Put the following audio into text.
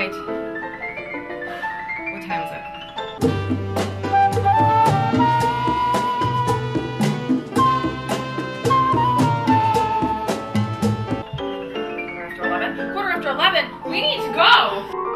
Right. What time is it? Quarter after 11. Quarter after 11? We need to go!